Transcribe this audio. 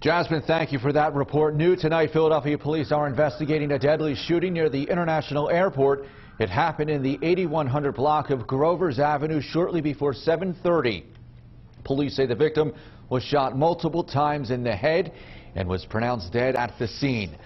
Jasmine, thank you for that report. New tonight, Philadelphia police are investigating a deadly shooting near the International Airport. It happened in the 8100 block of Grovers Avenue shortly before 730. Police say the victim was shot multiple times in the head and was pronounced dead at the scene.